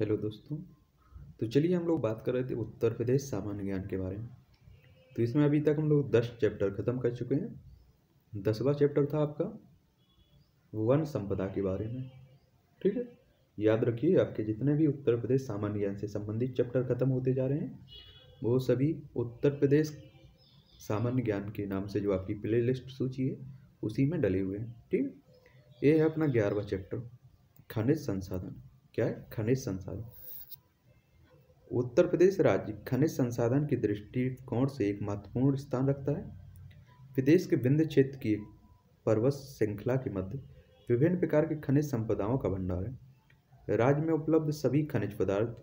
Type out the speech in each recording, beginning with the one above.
Hello दोस्तों तो चलिए हम लोग बात कर रहे थे उत्तर प्रदेश सामान्य ज्ञान के बारे में। तो इसमें अभी तक हम लोग दस चैप्टर ख़त्म कर चुके हैं। दसवा चैप्टर था आपका वन संपदा के बारे में। ठीक है, याद रखिए, आपके जितने भी उत्तर प्रदेश सामान्य ज्ञान से संबंधित चैप्टर खत्म होते जा रहे हैं, वो सभी उत्तर प्रदेश सामान्य ज्ञान के नाम से जो आपकी प्ले लिस्ट सूची है, उसी में डले हुए हैं। ठीक है, ये है अपना ग्यारहवा चैप्टर, खनिज संसाधन। क्या है? खनिज संसाधन। उत्तर प्रदेश राज्य खनिज संसाधन की दृष्टिकोण से एक महत्वपूर्ण स्थान रखता है। प्रदेश के विंध्य क्षेत्र की पर्वत श्रृंखला के मध्य विभिन्न प्रकार की खनिज संपदाओं का भंडार है। राज्य में उपलब्ध सभी खनिज पदार्थ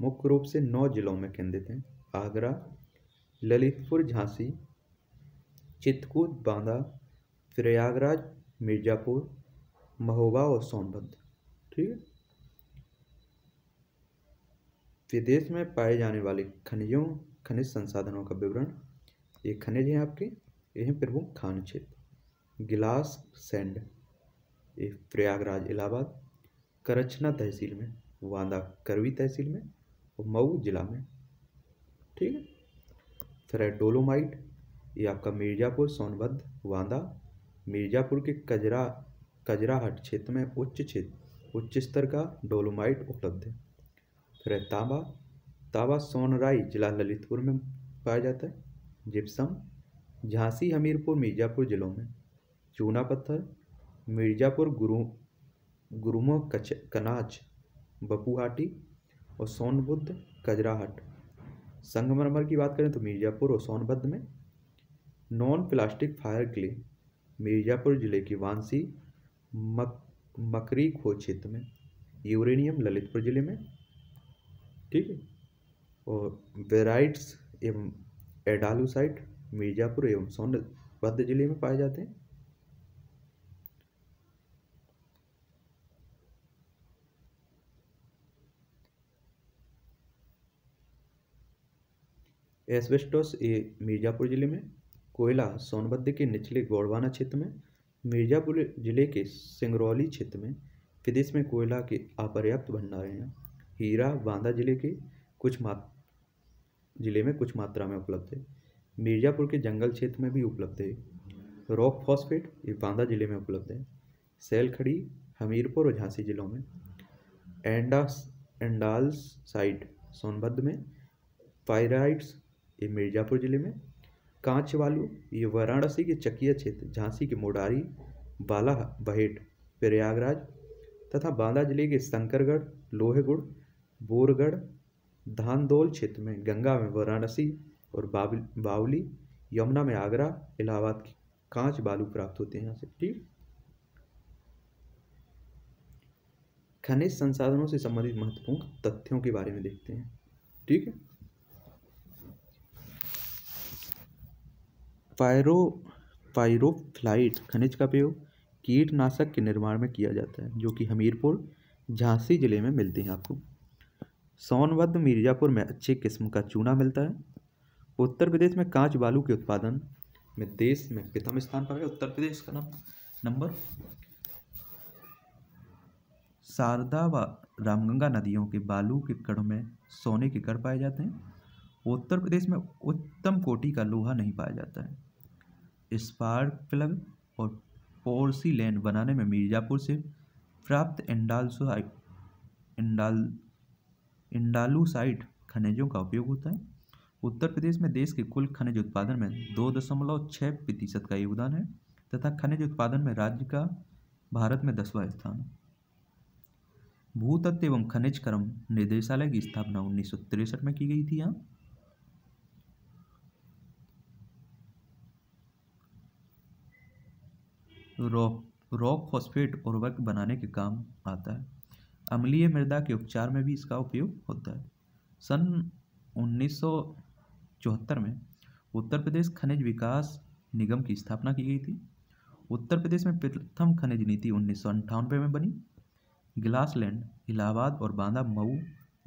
मुख्य रूप से नौ जिलों में केंद्रित हैं। आगरा, ललितपुर, झांसी, चित्रकूट, बांदा, प्रयागराज, मिर्ज़ापुर, महोबा और सोनभद्र। ठीक है? विदेश में पाए जाने वाले खनिजों, खनिज संसाधनों का विवरण। ये खनिज हैं आपके। ये हैं प्रमुख खान क्षेत्र। गिलास सैंड। ये प्रयागराज, इलाहाबाद। करचना तहसील में। वांदा करवी तहसील में। और मऊ जिला में। ठीक है? फिर है डोलोमाइट ये आपका मिर्ज़ापुर, सोनभद्र, वांदा। मिर्ज़ापुर के कजरा, कजराहट क्षेत्र में उच्च क्षेत्र, उच्च स्तर का डोलोमाइट उपलब्ध है। फिर तांबा। तांबा सोनराई जिला ललितपुर में पाया जाता है। जिप्सम, झांसी हमीरपुर, मिर्ज़ापुर जिलों में। चूना पत्थर, मिर्ज़ापुर गुरु, गुरुमो कच, कनाच, बपूहाटी और सोनबुद्ध कजराहट। संगमरमर की बात करें तो मिर्ज़ापुर और सोनभद्र में non plastic fire clay Mirzapur ज़िले की वांसी मक मकरी खोज क्षेत्र में, यूरेनियम ललितपुर ज़िले में ठीक है। और वेराइट्स एवं एडालूसाइट, मिर्ज़ापुर एवं सोनभद्र ज़िले में पाए जाते हैं। एस्बेस्टोस ये मिर्ज़ापुर ज़िले में, कोयला सोनभद्र के निचले गौड़वाना क्षेत्र में, मिर्ज़ापुर ज़िले के सिंगरौली क्षेत्र में प्रदेश में कोयला के अपर्याप्त भंडार हैं। हीरा बांदा ज़िले के कुछ मात, ज़िले में कुछ मात्रा में उपलब्ध है। मिर्ज़ापुर के जंगल क्षेत्र में भी उपलब्ध है। रॉक फॉस्फेट ये बांदा ज़िले में उपलब्ध है। सेल खड़ी हमीरपुर और झांसी जिलों में। एंडास, एंडाल्स साइड सोनभद्र में। पायराइट्स ये मिर्ज़ापुर ज़िले में। कांच वालू ये वाराणसी के चकिया क्षेत्र, झांसी के मोडारी बाला बहेट प्रयागराज तथा बांदा ज़िले के शंकरगढ़, लोहेगुड़ बोरगढ़ धानदोल क्षेत्र में गंगा में वाराणसी और बावली, यमुना में आगरा, इलाहाबाद की कांच बालू प्राप्त होते हैं यहाँ से। ठीक? खनिज संसाधनों से संबंधित महत्वपूर्ण तथ्यों के बारे में देखते हैं। ठीक है? पायरो, पायरोफ्लाइट खनिज का प्रयोग कीटनाशक के निर्माण में किया जाता है, जो कि हमीरपुर, झांसी ज़िले में मिलते हैं आपको। सोनभद्र मिर्ज़ापुर में अच्छे किस्म का चूना मिलता है। उत्तर प्रदेश में कांच बालू के उत्पादन में देश में प्रथम स्थान पर है। उत्तर प्रदेश का नाम, नंबर? शारदा व रामगंगा नदियों के बालू के कण में सोने के कण पाए जाते हैं। उत्तर प्रदेश में उत्तम कोटि का लोहा नहीं पाया जाता है। स्पार्क प्लग और पोर्सी लैंड बनाने में मिर्ज़ापुर से प्राप्त इंडालसो इंडाल इंडालूसाइड खनिजों का उपयोग होता है। उत्तर प्रदेश में देश के कुल खनिज उत्पादन में दो दशमलव छः प्रतिशत का योगदान है तथा खनिज उत्पादन में राज्य का भारत में दसवां स्थान। भूतत्व एवं खनिज कर्म निदेशालय की स्थापना उन्नीस सौ तिरसठ में की गई थी यहाँ। रॉक रॉक फॉस्फेट उर्वरक बनाने के काम आता है। अम्लीय मृदा के उपचार में भी इसका उपयोग होता है। सन उन्नीस सौ चौहत्तर में उत्तर प्रदेश खनिज विकास निगम की स्थापना की गई थी। उत्तर प्रदेश में प्रथम खनिज नीति उन्नीस में बनी। गिलासलैंड, इलाहाबाद और बांदा मऊ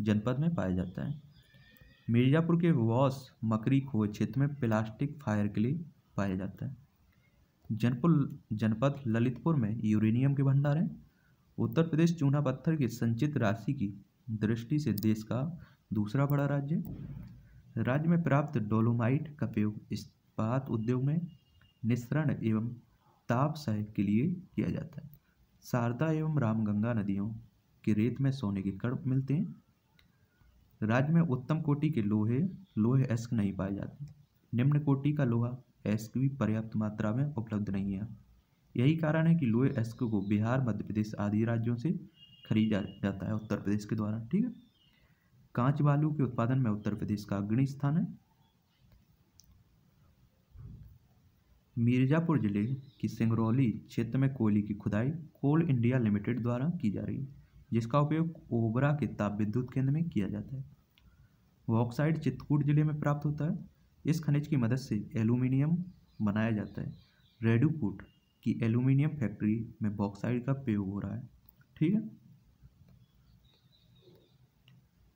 जनपद में पाया जाता है। मिर्ज़ापुर के वॉस मकरी खोज क्षेत्र में प्लास्टिक फायर के लिए पाया जाता है। जनपुर जनपद ललितपुर में यूरेनियम के भंडार हैं। उत्तर प्रदेश चूना पत्थर की संचित राशि की दृष्टि से देश का दूसरा बड़ा राज्य। राज्य में प्राप्त डोलोमाइट का प्रयोग इस्पात उद्योग में निस्सरण एवं ताप सह के लिए किया जाता है। शारदा एवं रामगंगा नदियों के रेत में सोने के कण मिलते हैं। राज्य में उत्तम कोटि के लोहे लोहे एस्क नहीं पाए जाते। निम्न कोटि का लोहा एस्क भी पर्याप्त मात्रा में उपलब्ध नहीं है। यही कारण है कि लोहे एस्क को बिहार, मध्य प्रदेश आदि राज्यों से खरीदा जाता है उत्तर प्रदेश के द्वारा, ठीक है? कांच बालू के उत्पादन में उत्तर प्रदेश का अग्रणी स्थान है। मिर्जापुर ज़िले की सिंगरौली क्षेत्र में कोयले की खुदाई कोल इंडिया लिमिटेड द्वारा की जा रही है जिसका उपयोग ओबरा के ताप विद्युत केंद्र में किया जाता है। वॉक्साइड चित्रकूट ज़िले में प्राप्त होता है। इस खनिज की मदद से एल्यूमिनियम बनाया जाता है। रेडूकूट की एल्यूमिनियम फैक्ट्री में बॉक्साइड का प्रयोग हो रहा है। ठीक है?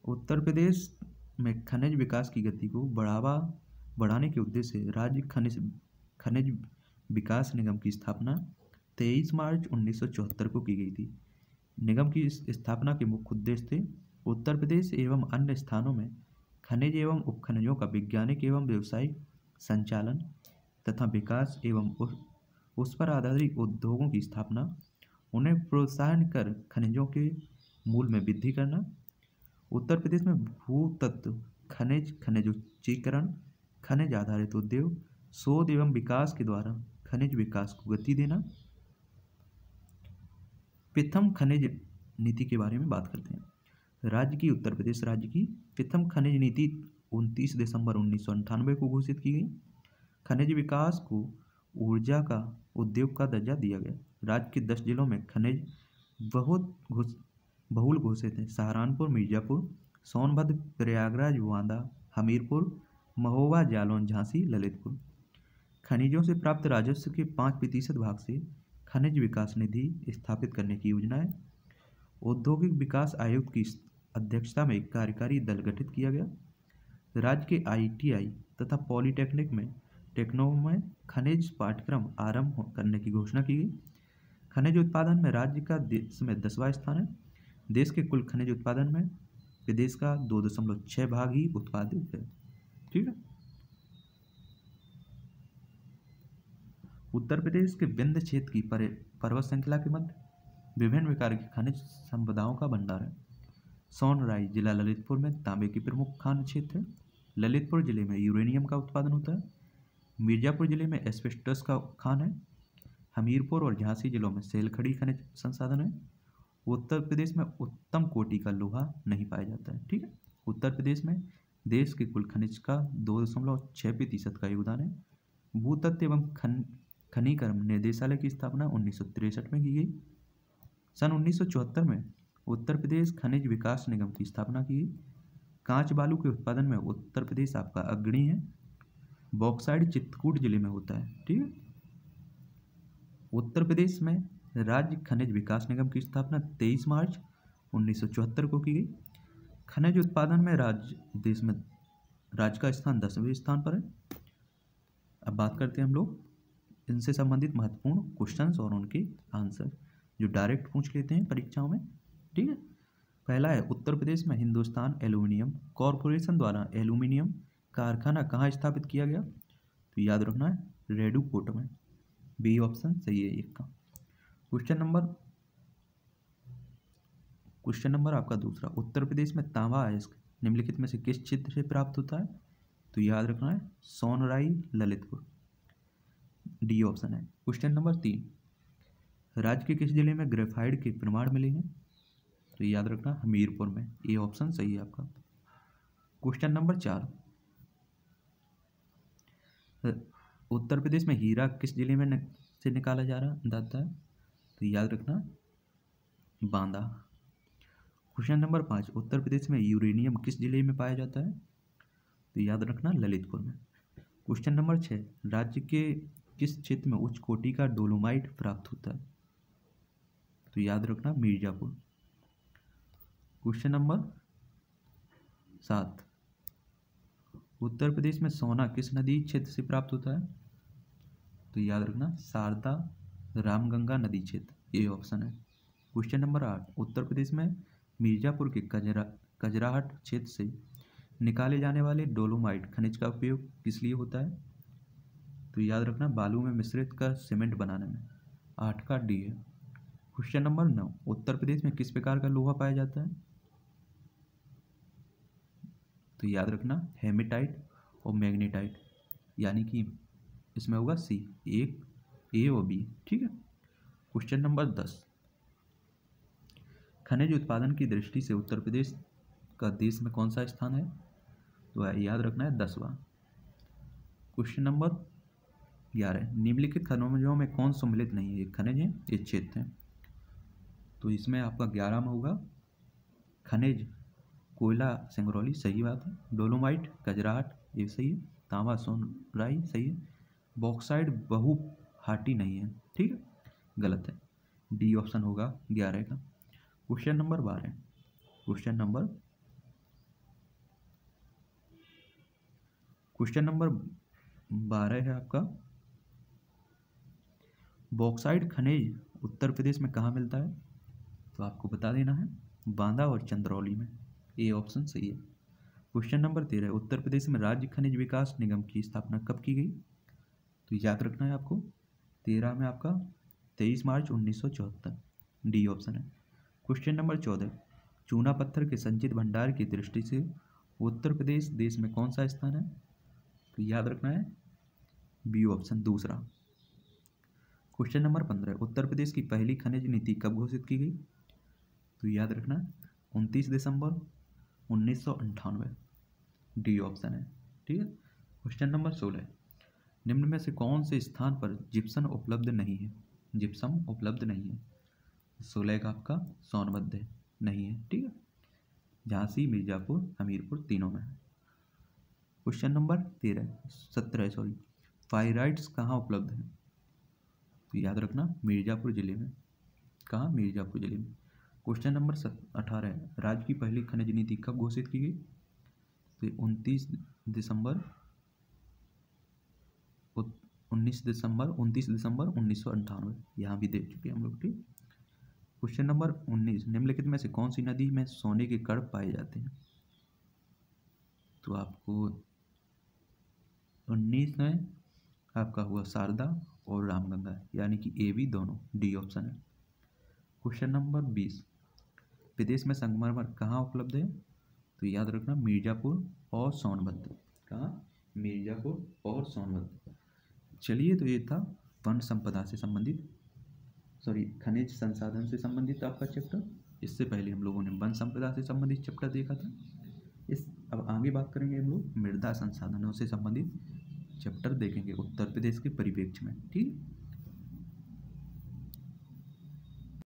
उत्तर प्रदेश में खनिज विकास की गति को बढ़ावा बढ़ाने के उद्देश्य से राज्य खनिज खनिज विकास निगम की स्थापना 23 मार्च 1974 को की गई थी। निगम की स्थापना के मुख्य उद्देश्य थे उत्तर प्रदेश एवं अन्य स्थानों में खनिज एवं उपखनिजों का वैज्ञानिक एवं व्यावसायिक संचालन तथा विकास एवं उस, पर आधारित उद्योगों की स्थापना उन्हें प्रोत्साहन कर खनिजों के मूल में वृद्धि करना उत्तर प्रदेश में भू तत्व खनिज खनिज उच्चीकरण खनिज आधारित उद्योग शोध एवं विकास के द्वारा खनिज विकास को गति देना। प्रथम खनिज नीति के बारे में बात करते हैं। राज्य की उत्तर प्रदेश राज्य की प्रथम खनिज नीति 29 दिसंबर उन्नीस को घोषित की गई। खनिज विकास को ऊर्जा का उद्योग का दर्जा दिया गया। राज्य के दस जिलों में खनिज बहुत घुस, बहुल घोषित हैं। सहारनपुर, मिर्जापुर, सोनभद्र, प्रयागराज, वांदा, हमीरपुर, महोबा, जालौन, झांसी, ललितपुर। खनिजों से प्राप्त राजस्व के पाँच प्रतिशत भाग से खनिज विकास निधि स्थापित करने की योजना है। औद्योगिक विकास आयोग की अध्यक्षता में एक कार्यकारी दल गठित किया गया। राज्य के आईटीआई तथा पॉलिटेक्निक में टेक्नो में खनिज पाठ्यक्रम आरंभ करने की घोषणा की गई। खनिज उत्पादन में राज्य का देश में दसवा स्थान है। देश के कुल खनिज उत्पादन में विदेश का दो दशमलव छः भाग ही उत्पादित है। ठीक है? उत्तर प्रदेश के विंध्य क्षेत्र की पर्वत श्रृंखला के मध्य विभिन्न प्रकार की खनिज संपदाओं का भंडार है। सोनराई जिला ललितपुर में तांबे की प्रमुख खान क्षेत्र है। ललितपुर ज़िले में यूरेनियम का उत्पादन होता है। मिर्जापुर ज़िले में एस्पेस्टस का खान है। हमीरपुर और झांसी जिलों में सेलखड़ी खनिज संसाधन है। उत्तर प्रदेश में उत्तम कोटि का लोहा नहीं पाया जाता है, ठीक है? उत्तर प्रदेश में देश के कुल खनिज का दो दशमलव छः प्रतिशत का योगदान है। भूतत्व एवं खन, खनिकर्म निर्देशालय की स्थापना उन्नीस में की गई। सन उन्नीस सौ चौहत्तर में उत्तर प्रदेश खनिज विकास निगम की स्थापना की गई। कांच बालू के उत्पादन में उत्तर प्रदेश आपका अग्रणी है। बॉक्साइड चित्रकूट ज़िले में होता है, ठीक है? उत्तर प्रदेश में राज्य खनिज विकास निगम की स्थापना 23 मार्च उन्नीस सौ चौहत्तर को की गई। खनिज उत्पादन में राज्य, देश में राज्य का स्थान दसवें स्थान पर है। अब बात करते हैं हम लोग, इनसे संबंधित महत्वपूर्ण क्वेश्चंस और उनके आंसर जो डायरेक्ट पूछ लेते हैं परीक्षाओं में, ठीक है? पहला है, उत्तर प्रदेश में हिंदुस्तान एल्यूमिनियम कॉरपोरेशन द्वारा एल्यूमिनियम कारखाना कहाँ स्थापित किया गया? तो याद रखना है, रेडू कोट में। बी ऑप्शन सही है एक का। क्वेश्चन नंबर क्वेश्चन नंबर आपका दूसरा। उत्तर प्रदेश में तांबा अयस्क निम्नलिखित में से किस क्षेत्र से प्राप्त होता है? तो याद रखना है, सोनराई, ललितपुर। डी ऑप्शन है। क्वेश्चन नंबर तीन। राज्य के किस ज़िले में ग्रेफाइड के प्रमाण मिले हैं? तो याद रखना, हमीरपुर में। ए ऑप्शन सही है आपका। क्वेश्चन नंबर चार। उत्तर प्रदेश में हीरा किस ज़िले में से निकाला जा रहा? जाता है? तो याद रखना, बांदा। क्वेश्चन नंबर पाँच, उत्तर प्रदेश में यूरेनियम किस ज़िले में पाया जाता है? तो याद रखना, ललितपुर में। क्वेश्चन नंबर छः, राज्य के किस क्षेत्र में उच्च कोटि का डोलोमाइट प्राप्त होता है? तो याद रखना, मिर्जापुर। क्वेश्चन नंबर सात उत्तर प्रदेश में सोना किस नदी क्षेत्र से प्राप्त होता है? तो याद रखना, शारदा रामगंगा नदी क्षेत्र, ये ऑप्शन है। क्वेश्चन नंबर आठ, उत्तर प्रदेश में मिर्जापुर के कजरा, कजराहट क्षेत्र से निकाले जाने वाले डोलोमाइट खनिज का उपयोग किस लिए होता है? तो याद रखना, बालू में मिश्रित कर सीमेंट बनाने में। आठ का डी है। क्वेश्चन नंबर नौ, उत्तर प्रदेश में किस प्रकार का लोहा पाया जाता है? तो याद रखना हेमेटाइट और मैग्नेटाइट यानी कि इसमें होगा सी एक ए और बी ठीक है? क्वेश्चन नंबर दस। खनिज उत्पादन की दृष्टि से उत्तर प्रदेश का देश में कौन सा स्थान है? तो याद रखना है, दसवां। क्वेश्चन नंबर ग्यारह। निम्नलिखित खनिजों में कौन सम्मिलित नहीं है? ये खनिज है, ये क्षेत्र है। तो इसमें आपका ग्यारह में होगा खनिज कोयला सिंगरौली, सही बात है। डोलोमाइट कजराहट ये सही है। तांबा, सोनराई, सही है। बॉक्साइड बहु हाटी नहीं है। ठीक है? गलत है। डी ऑप्शन होगा ग्यारह का। क्वेश्चन नंबर बारह। क्वेश्चन नंबर क्वेश्चन नंबर बारह है आपका। बॉक्साइड खनिज उत्तर प्रदेश में कहाँ मिलता है? तो आपको बता देना है, बांदा और चंद्रौली में। ए ऑप्शन सही है। क्वेश्चन नंबर तेरह उत्तर प्रदेश में राज्य खनिज विकास निगम की स्थापना कब की गई? तो याद रखना है आपको, तेरह में आपका तेईस मार्च उन्नीस सौ चौहत्तर, डी ऑप्शन है। क्वेश्चन नंबर चौदह चूना पत्थर के संचित भंडार की दृष्टि से उत्तर प्रदेश देश में कौन सा स्थान है? तो याद रखना है, बी ऑप्शन दूसरा। क्वेश्चन नंबर पंद्रह उत्तर प्रदेश की पहली खनिज नीति कब घोषित की गई? तो याद रखना उनतीस दिसंबर उन्नीस सौ अंठानवे। डी ऑप्शन है, ठीक है? क्वेश्चन नंबर सोलह निम्न में से कौन से स्थान पर जिप्सम उपलब्ध नहीं है? जिप्सम उपलब्ध नहीं है। सोलह का आपका, सोनभद्र नहीं है, ठीक है? झांसी, मिर्ज़ापुर, हमीरपुर तीनों में क्वेश्चन नंबर तेरह, सत्रह सॉरी फाइराइड्स कहाँ उपलब्ध हैं? तो याद रखना, मिर्ज़ापुर ज़िले में। कहाँ? मिर्ज़ापुर ज़िले में। क्वेश्चन नंबर अठारह, राज्य की पहली खनिज नीति कब घोषित की गई? तो उनतीस दिसंबर उन्नीस दिसंबर, उनतीस दिसंबर, उन्नीस सौ अंठानवे। यहाँ भी देख चुके हैं हम लोग, ठीक? क्वेश्चन नंबर उन्नीस, निम्नलिखित में से कौन सी नदी में सोने के कड़ पाए जाते हैं? तो आपको उन्नीस में आपका हुआ शारदा और रामगंगा, यानी कि ए, बी दोनों, डी ऑप्शन है। क्वेश्चन नंबर बीस विदेश में संगमरमर कहाँ उपलब्ध है? तो याद रखना मिर्ज़ापुर और सोनभद्र। कहाँ? मिर्ज़ापुर और सोनभद्र। चलिए तो ये था वन संपदा से संबंधित। सॉरी खनिज संसाधन से संबंधित आपका चैप्टर इससे पहले हम लोगों ने वन संपदा से संबंधित चैप्टर देखा था। इस, अब आगे बात करेंगे हम लोग मृदा संसाधनों से संबंधित। चैप्टर देखेंगे उत्तर प्रदेश के परिप्रेक्ष्य में, ठीक?